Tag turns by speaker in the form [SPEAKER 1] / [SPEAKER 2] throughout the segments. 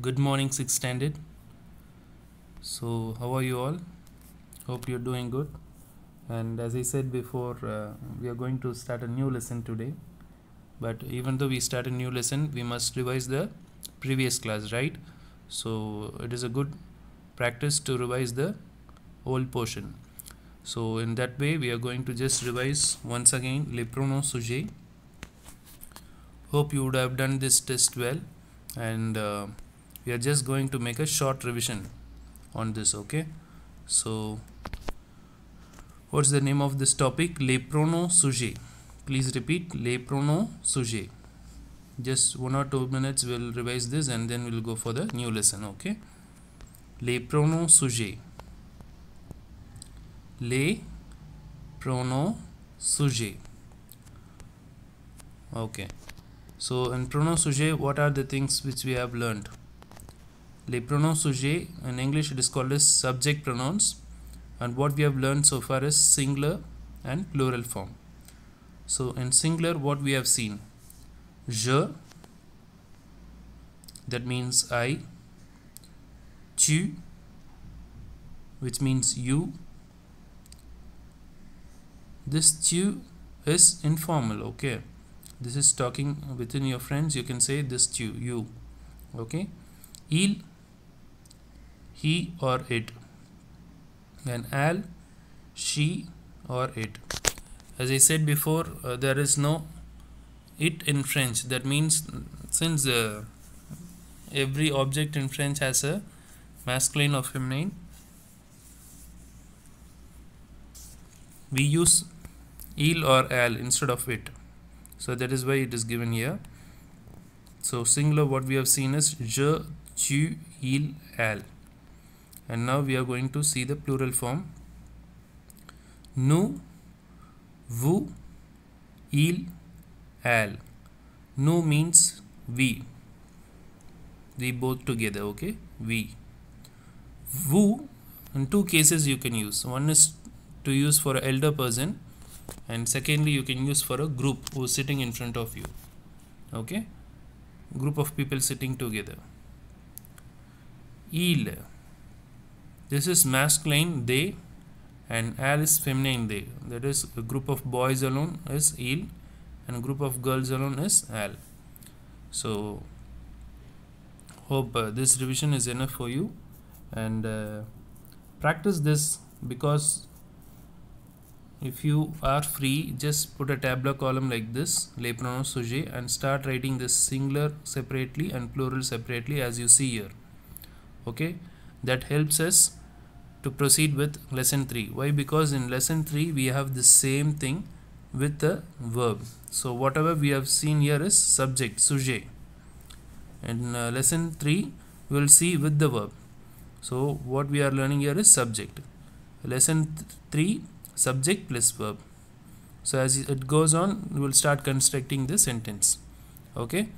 [SPEAKER 1] good morning, standard. So, how are you all? Hope you're doing good. And as I said before, uh, we are going to start a new lesson today. But even though we start a new lesson, we must revise the previous class, right? So, it is a good practice to revise the old portion. So, in that way, we are going to just revise once again les pronoms sujets. Hope you would have done this test well and uh, we are just going to make a short revision on this okay? So what's the name of this topic? Les pronoms sujets please repeat les pronoms sujets just one or two minutes we'll revise this and then we'll go for the new lesson okay? Les pronoms sujets les pronoms sujets okay. So in pronoun sujet, what are the things which we have learned? Les pronoms sujet in English it is called as subject pronouns and what we have learned so far is singular and plural form. So in singular what we have seen? Je that means I tu which means you this tu is informal okay this is talking within your friends you can say this tu you okay il he or it. And elle she or it. As i said before uh, there is no it in french. That means since uh, every object in french has a masculine or feminine we use il or elle instead of it. So that is why it is given here. So singular what we have seen is je tu il elle and now we are going to see the plural form. Nu vu il al. Nu means we. We both together okay? We. Vous in two cases you can use. One is to use for an elder person and secondly you can use for a group who's sitting in front of you okay? Group of people sitting together. Il this is masculine they and al is feminine they. That is a group of boys alone is il and group of girls alone is al. So hope uh, this revision is enough for you. And uh, practice this because if you are free just put a tabular column like this les pronoms sujets and start writing this singular separately and plural separately as you see here. Okay? That helps us to proceed with lesson 3 why? Because in lesson 3 we have the same thing with the verb. So whatever we have seen here is subject sujet. In uh, lesson 3 we will see with the verb. So what we are learning here is subject. Lesson 3 subject plus verb. So as it goes on we will start constructing the sentence. Okay?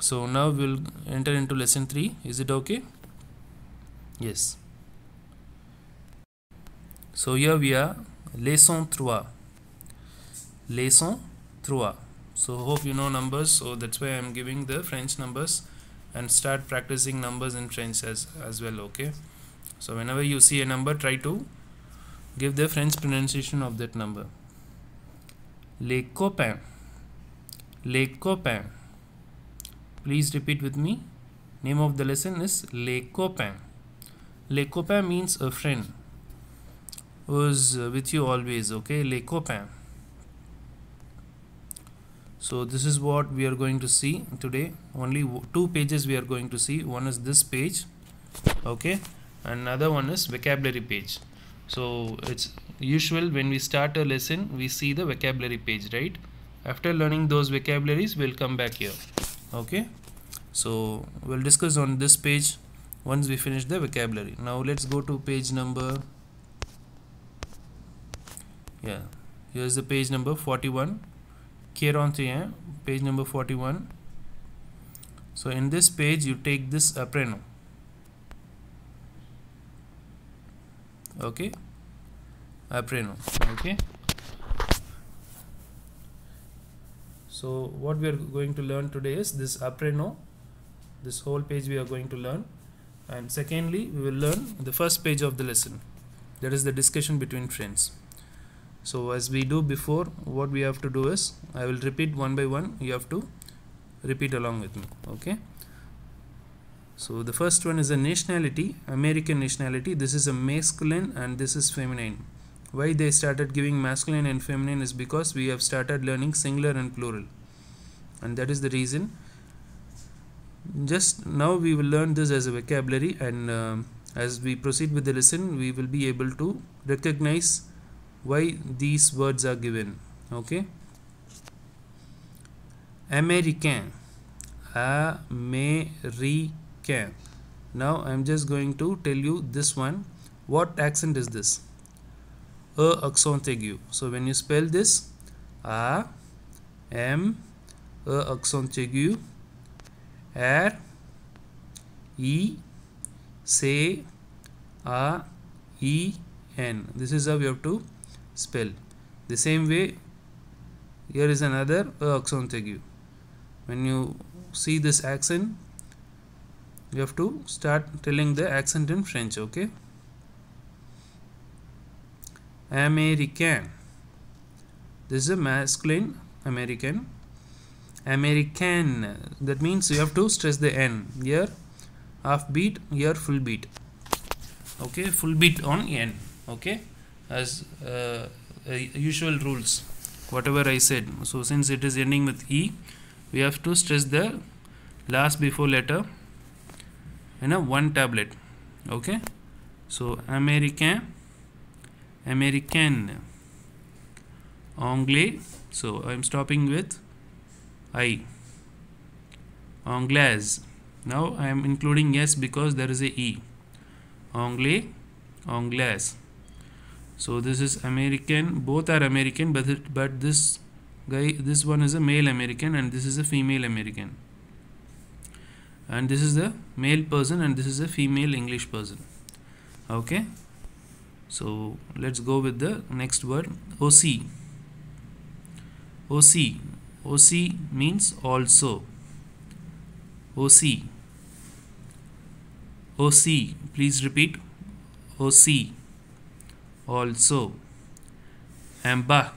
[SPEAKER 1] So now we'll enter into lesson 3 is it okay? Yes so here we are leçon 3 leçon 3 so hope you know numbers so that's why i'm giving the french numbers and start practicing numbers in french as as well okay so whenever you see a number try to give the French pronunciation of that number. Les copains. Les copains. Please repeat with me. Name of the lesson is Les copains. Les copains means a friend who is with you always. Okay, Les copains. So this is what we are going to see today. Only two pages we are going to see. One is this page. Okay, another one is vocabulary page so it's usual when we start a lesson we see the vocabulary page right after learning those vocabularies we'll come back here okay so we'll discuss on this page once we finish the vocabulary now let's go to page number yeah. Here's the page number 41 Kieron page number 41 so in this page you take this Apprenons. Okay? Apprenons okay? So what we are going to learn today is this Apprenons this whole page we are going to learn. And secondly we will learn the first page of the lesson. That is the discussion between friends so as we do before what we have to do is I will repeat one by one you have to repeat along with me okay? So the first one is a nationality American nationality. This is a masculine and this is feminine. Why they started giving masculine and feminine is because we have started learning singular and plural. And that is the reason. Just now we will learn this as a vocabulary and uh, as we proceed with the lesson we will be able to recognize why these words are given okay? American. American. Now I'm just going to tell you this one. What accent is this? A accent aigu. So when you spell this a m a accent aigu. R e say a e n. This is how you have to spell. The same way here is another a when you see this accent you have to start telling the accent in French okay? American. This is a masculine American. American. That means you have to stress the N. Here half beat here full beat. Okay full beat on N okay as uh, usual rules whatever I said. So since it is ending with E we have to stress the last before letter in a one tablet. Okay? So American American anglais. So I'm stopping with I. Anglaise. Now I am including S because there is a E. Anglais anglaise so this is American both are American but it, but this guy this one is a male American and this is a female American. And this is the male person and this is a female English person. Okay? So let's go with the next word OC OC OC means also. OC OC please repeat. OC also Amba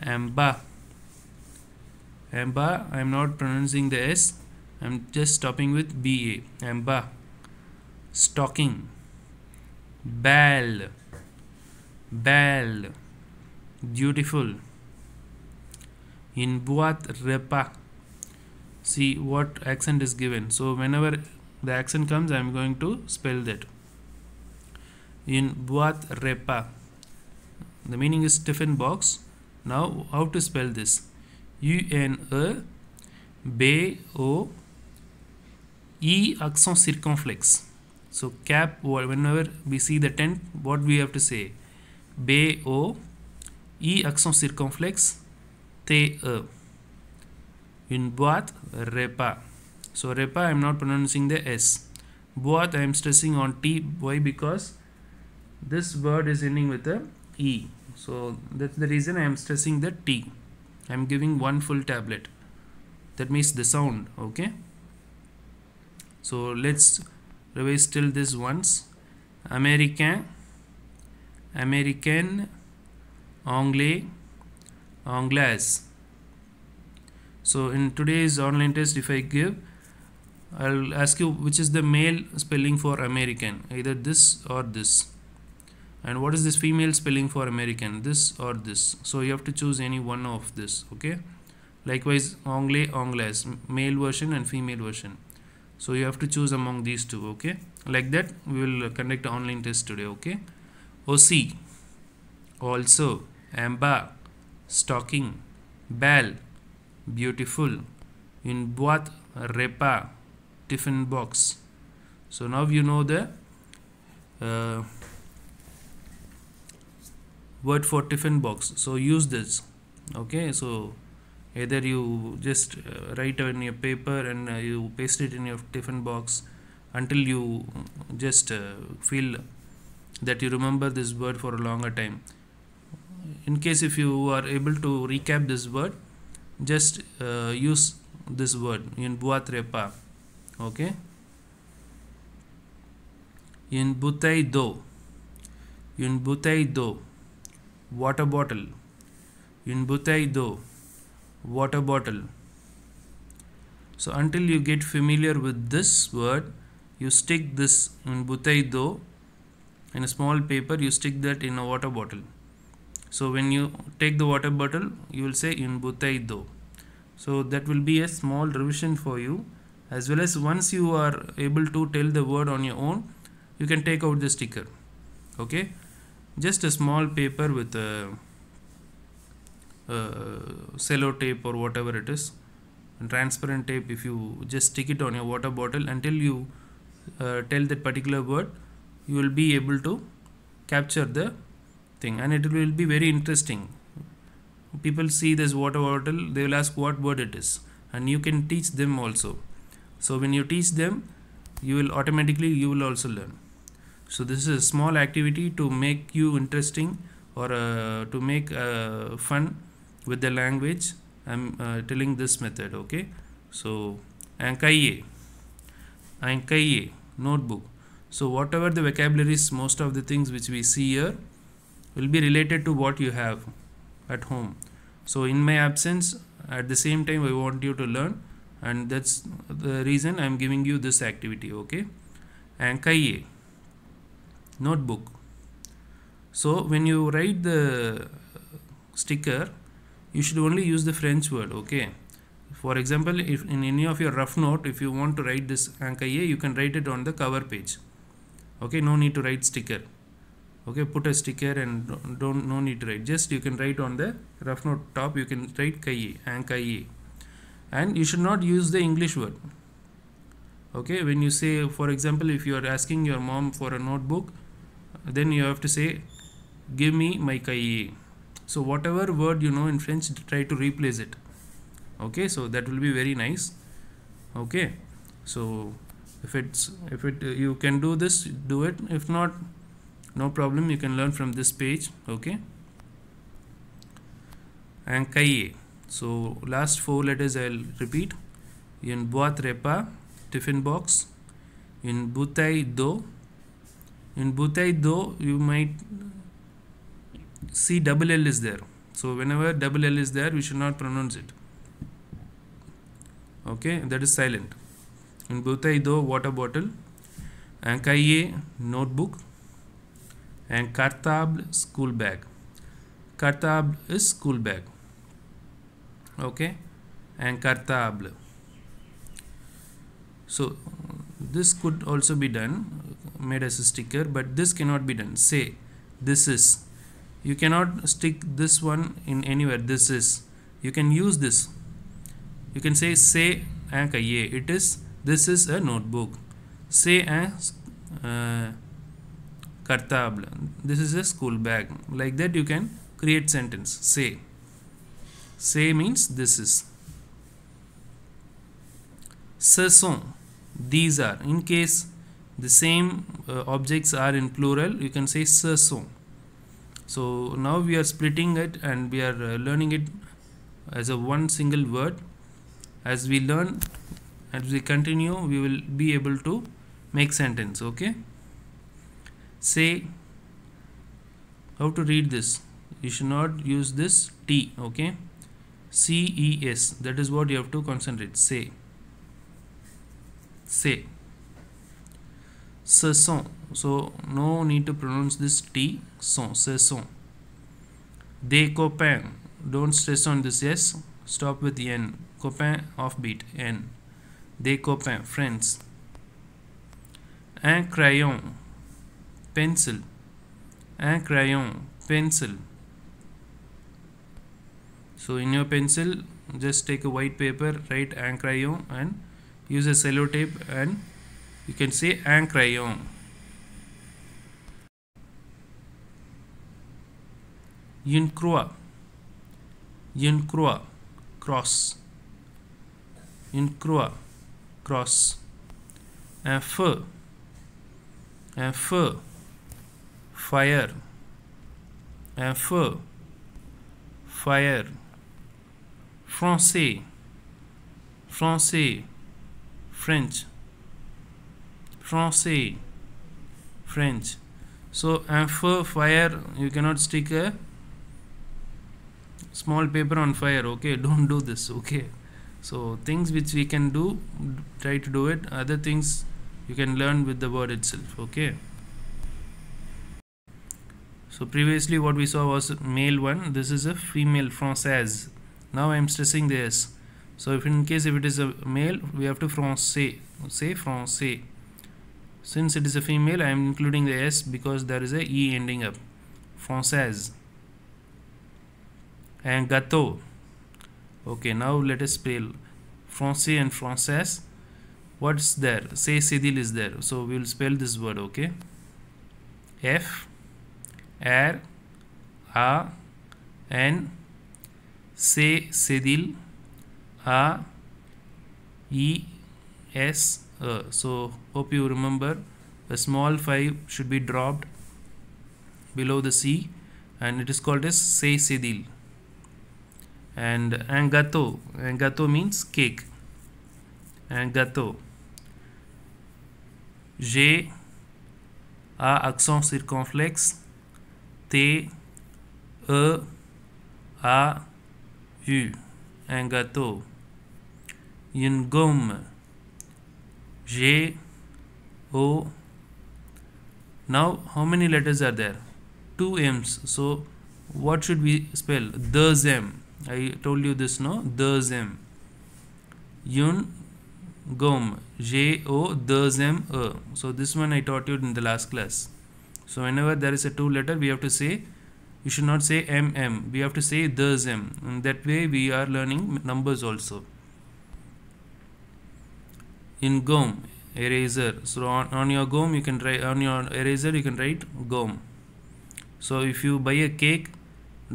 [SPEAKER 1] Amba. Amba, I am not pronouncing the S. I am just stopping with BA. Amba. Stocking. bell bell Beautiful. In boîte repas. See what accent is given. So whenever the accent comes, I am going to spell that. In boîte repas. The meaning is tiffin box. Now how to spell this? U n e b o e accent circumflex. So cap whenever we see the tent what we have to say? B o e accent circumflex t e. Une boîte repas. So repas i am not pronouncing the s. Boîte i am stressing on t. Why? Because this word is ending with a e. So that's the reason I am stressing the T. I am giving one full tablet. That means the sound okay? So let's revise still this once. American American Anglais Anglaise. So in today's online test if I give I'll ask you which is the male spelling for American either this or this and what is this female spelling for American? This or this. So you have to choose any one of this okay? Likewise anglais anglaise. Male version and female version. So you have to choose among these two okay? Like that we will conduct online test today okay? OC also amba stocking. Bell. Beautiful. In boîte repas tiffin box. So now you know the uh, word for tiffin box. So use this. Okay so either you just uh, write on your paper and uh, you paste it in your tiffin box until you just uh, feel that you remember this word for a longer time. In case if you are able to recap this word just uh, use this word in boîte repas. Okay? In butai do une bouteille d'eau water bottle. Une bouteille water bottle. So until you get familiar with this word you stick this in bouteille in a small paper you stick that in a water bottle. So when you take the water bottle you will say in bouteille so that will be a small revision for you. As well as once you are able to tell the word on your own you can take out the sticker. Okay just a small paper with a, a cello tape or whatever it is. Transparent tape if you just stick it on your water bottle until you uh, tell that particular word you will be able to capture the thing. And it will be very interesting. People see this water bottle they will ask what word it is. And you can teach them also. So when you teach them you will automatically you will also learn so this is a small activity to make you interesting or uh, to make uh, fun with the language. I'm uh, telling this method okay? So un cahier notebook. So whatever the vocabularies most of the things which we see here will be related to what you have at home. So in my absence at the same time i want you to learn and that's the reason i'm giving you this activity okay? Cahier notebook. So when you write the sticker you should only use the french word okay? For example if in any of your rough note if you want to write this cahier you can write it on the cover page. Okay no need to write sticker. Okay put a sticker and don't no need to write. Just you can write on the rough note top you can write and cahier and you should not use the english word. Okay when you say for example if you are asking your mom for a notebook then you have to say give me my cahier so whatever word you know in french try to replace it. Okay so that will be very nice. Okay so if it's if it you can do this do it. If not no problem. You can learn from this page. Okay. And cahier so last four letters i'll repeat. In boîte repas tiffin box. In bouteille d'eau in bouteille d'eau you might see double l is there. So whenever double l is there we should not pronounce it. Okay? That is silent. In bouteille d'eau water bottle and cahier notebook and cartable school bag. Cartable is school bag. Okay? And cartable so this could also be done made as a sticker but this cannot be done. Say this is. You cannot stick this one in anywhere. This is. You can use this. You can say say un cahier it is this is a notebook. Say uh, cartable this is a school bag. Like that you can create sentence. Say. Say means this is. Ce sont. These are. In case the same uh, objects are in plural. You can say sont so now we are splitting it and we are uh, learning it as a one single word. As we learn as we continue we will be able to make sentence okay? Say how to read this? You should not use this t okay? C e s. That is what you have to concentrate. Say. Say sont so no need to pronounce this t. Sont ce sont des copains don't stress on this s stop with n. Copain offbeat n. Des copains friends. Un crayon. Pencil. Un crayon pencil. So in your pencil just take a white paper write un crayon and use a cello tape and you can say une croix une cross. Croix cross. Un feu fire. Feu fire. Français. Français. French français french. So and for fire you cannot stick a small paper on fire okay? Don't do this okay? So things which we can do try to do it. Other things you can learn with the word itself okay? So previously what we saw was male one. This is a female française. Now i am stressing this. So if in case if it is a male we have to français. Say français since it is a female i am including the s because there is a e ending up. Française. And gâteau. Okay now let us spell. Français and française. What's there? Say cédille is there. So we will spell this word okay? F r a n. Say cédille. A e s uh, so hope you remember a small 5 should be dropped below the c and it is called as say cédille and Angato Angato means cake. Gâteau G A accent circonflexe. T E A U. Un gâteau une gomme J O. Now how many letters are there? Two M's. So what should we spell? The zem. I told you this no? The zem. Yun gomme. J o the zem a so this one I taught you in the last class. So whenever there is a two letter we have to say you should not say mm we have to say the zem. And that way we are learning numbers also in gomme eraser. So on, on your gomme you can write on your eraser you can write gomme. So if you buy a cake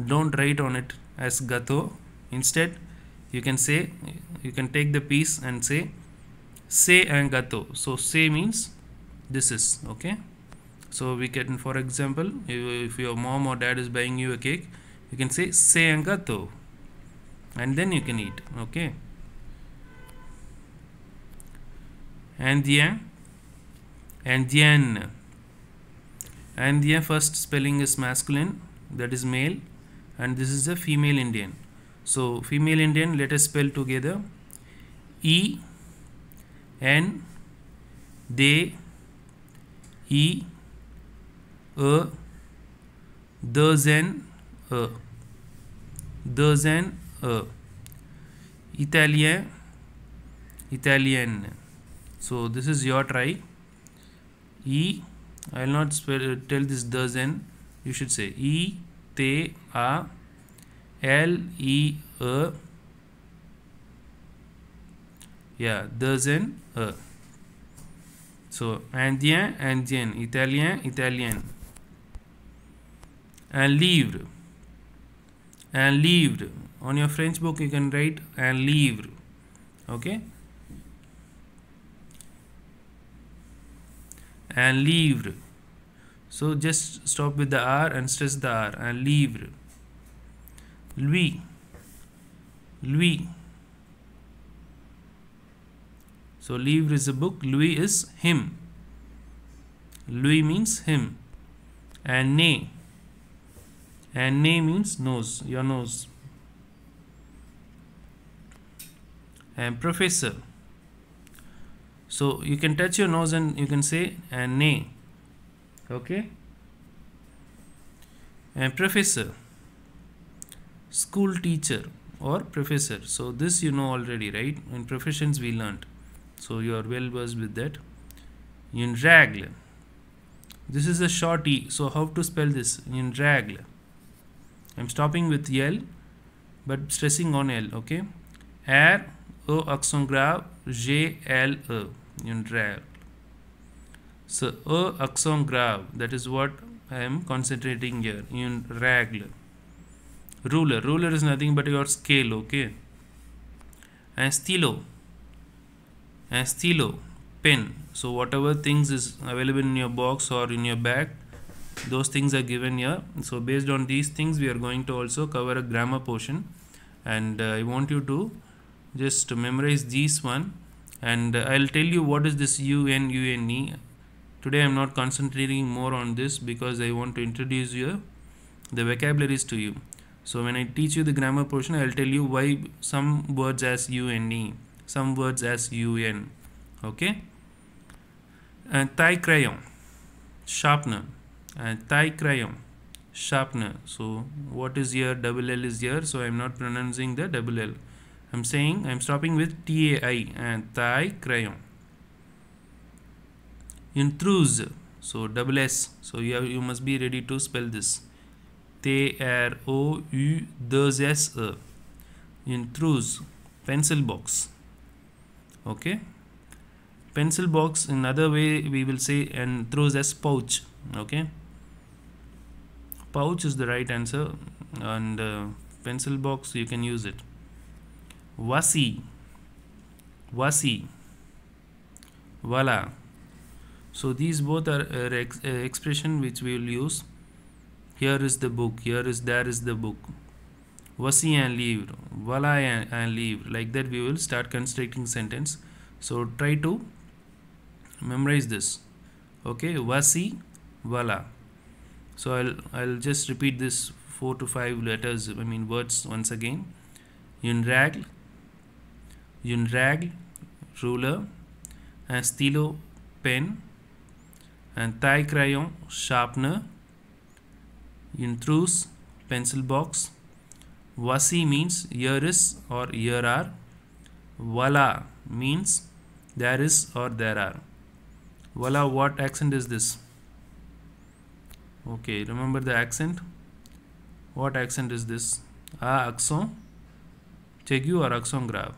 [SPEAKER 1] don't write on it as gâteau instead you can say you can take the piece and say say and gâteau so say means this is okay? So we can for example if your mom or dad is buying you a cake you can say say and gâteau and then you can eat okay indien indien indien first spelling is masculine that is male and this is a female Indian. So female Indian let us spell together. E N D E A the zen a the zen a Italien Italian so this is your try. E I will not spell, tell this the zen you should say. E T A L E A yeah dozen A so indien indien. Italien italien. And livre. And livre. On your french book you can write and livre. Okay un livre so just stop with the R and stress the R and livre. Lui. Lui. So livre is a book. Lui is him. Lui means him. And ne. And ne means nose. Your nose. And professor. So you can touch your nose and you can say uh, and ne okay? And professor school teacher or professor. So this you know already right? In professions we learned. So you are well versed with that. In règle this is a short e. So how to spell this? In règle i'm stopping with l but stressing on l okay? R o accent grave j l e règle so a accent grave, that is what I am concentrating here in règle. Ruler, ruler is nothing but your scale, okay. And stylo, and stylo, pen. So whatever things is available in your box or in your bag, those things are given here. So based on these things, we are going to also cover a grammar portion, and uh, I want you to just memorize these one and uh, I'll tell you what is this UN UNE today I'm not concentrating more on this because I want to introduce you the vocabularies to you. So when I teach you the grammar portion I'll tell you why some words as UNE some words as UN okay? And taille crayon sharpener. And taille crayon sharpener. So what is here? Double L is here. So I'm not pronouncing the double L I'm saying I'm stopping with TAI and taille crayon. Intruse so double S so you have, you must be ready to spell this. T R O U 2 S E. Intruse pencil box. Okay? Pencil box Another way we will say and throws as pouch. Okay? Pouch is the right answer and uh, pencil box you can use it voici voici voila so these both are uh, ex uh, expression which we will use. Here is the book here is there is the book. voici un livre voilà un, un livre like that we will start constructing sentence. So try to memorize this. Okay voici voilà so I'll I'll just repeat this four to five letters I mean words once again. Une règle ruler un stylo pen and taille crayon sharpener une trousse pencil box voici means here is or here are voila means there is or there are. Voila what accent is this? Okay remember the accent? What accent is this? A accent aigu or accent grave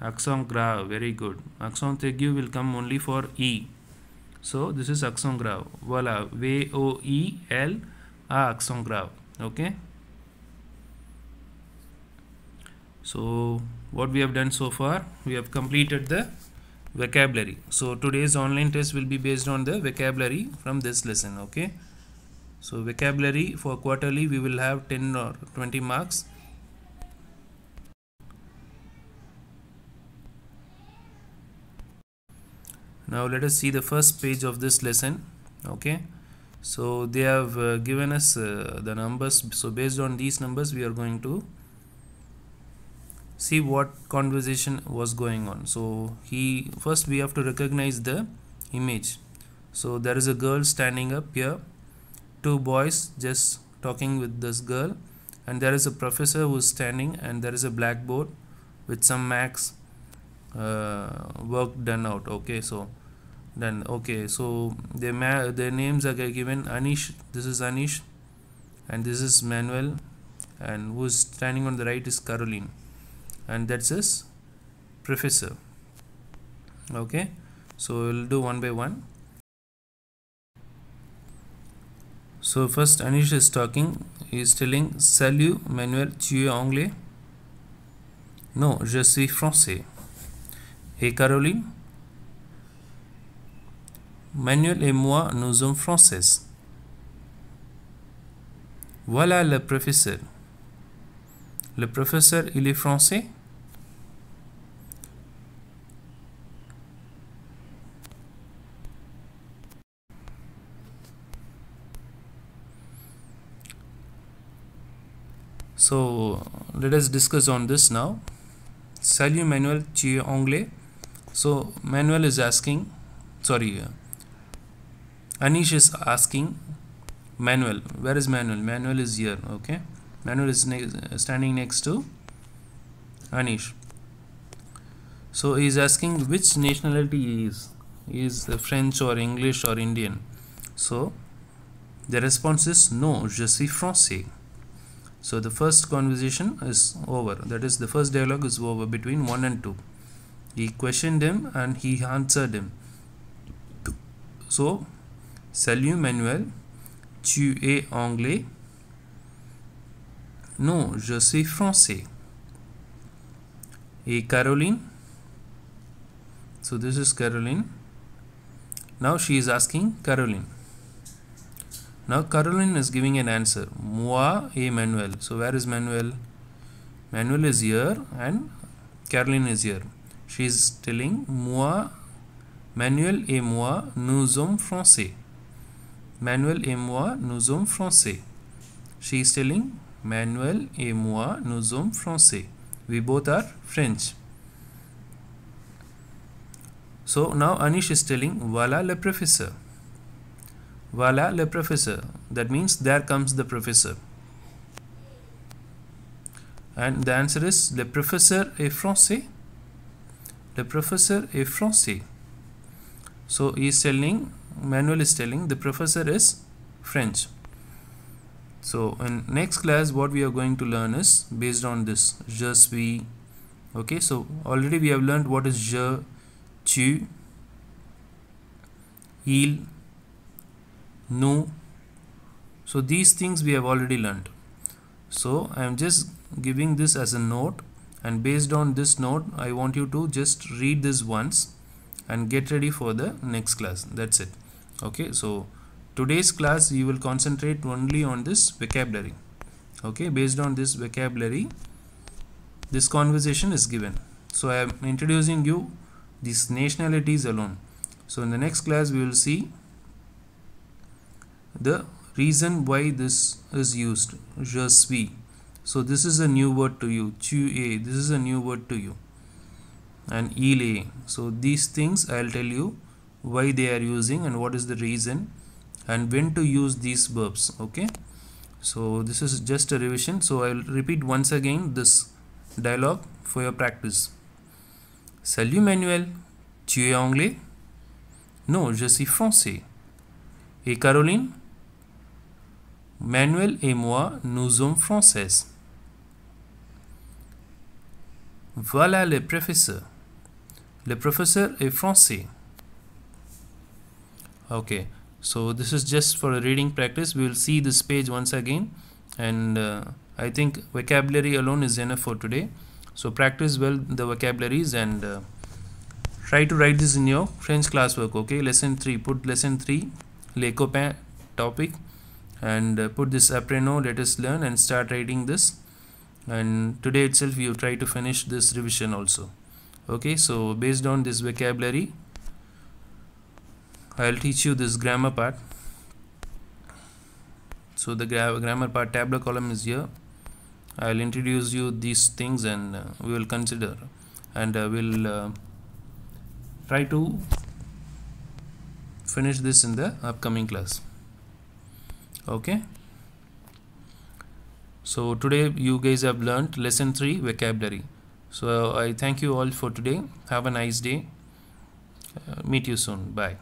[SPEAKER 1] accent grave very good. Accent aigu will come only for e. So this is accent grave voila v o e l ah, a accent grave okay? So what we have done so far? We have completed the vocabulary. So today's online test will be based on the vocabulary from this lesson okay? So vocabulary for quarterly we will have 10 or 20 marks now let us see the first page of this lesson okay? So they have uh, given us uh, the numbers. So based on these numbers we are going to see what conversation was going on. So he first we have to recognize the image. So there is a girl standing up here. Two boys just talking with this girl. And there is a professor who is standing and there is a blackboard with some max uh, work done out okay? So then okay so their ma- their names are given anish this is anish and this is manuel and who is standing on the right is caroline and that's his professor. Okay so we'll do one by one. So first anish is talking he is telling salut manuel tu es anglais? Non je suis français. Et caroline manuel et moi nous sommes françaises. Voilà le professeur. Le professeur il est français? So let us discuss on this now. Salut manuel tu es anglais? So manuel is asking sorry anish is asking manuel where is manuel? Manuel is here okay? Manuel is ne standing next to anish. So he is asking which nationality he is. He is french or english or indian. So the response is no je suis français. So the first conversation is over. That is the first dialogue is over between 1 and 2 he questioned him and he answered him. So salut manuel tu es anglais non je suis français et caroline so this is caroline now she is asking caroline now Caroline is giving an answer. Moi et Manuel. So where is Manuel? Manuel is here and Caroline is here. she is telling moi Manuel et moi nous sommes français Manuel et moi nous sommes français she is telling Manuel et moi nous sommes français we both are French. So now Anish is telling voilà le professeur. Voilà le professeur. That means there comes the professor. And the answer is le professeur est français. The professor est français. So he is telling manuel is telling the professor is french. So in next class what we are going to learn is based on this je suis. Okay so already we have learned what is je tu il nous. So these things we have already learned. So I am just giving this as a note and based on this note I want you to just read this once and get ready for the next class. That's it okay so today's class you will concentrate only on this vocabulary. Okay based on this vocabulary this conversation is given. So I am introducing you these nationalities alone. So in the next class we will see the reason why this is used. Je suis. So this is a new word to you. Tu this is a new word to you. And il so these things i'll tell you why they are using and what is the reason and when to use these verbs okay? So this is just a revision. So i'll repeat once again this dialogue for your practice. Salut manuel tu es anglais? Non je suis français. Et caroline? Manuel et moi, nous sommes françaises. Voilà le professeur. Le professeur est français. Okay, so this is just for a reading practice. We will see this page once again, and uh, I think vocabulary alone is enough for today. So practice well the vocabularies and uh, try to write this in your French classwork. Okay, lesson three. Put lesson three, les copains topic and uh, put this Apprenons let us learn and start writing this and today itself you try to finish this revision also okay so based on this vocabulary I'll teach you this grammar part. So the gra grammar part tabular column is here. I'll introduce you these things and uh, we will consider and uh, we'll uh, try to finish this in the upcoming class. Okay? So today you guys have learned lesson 3 vocabulary. So i thank you all for today. Have a nice day. Uh, meet you soon. Bye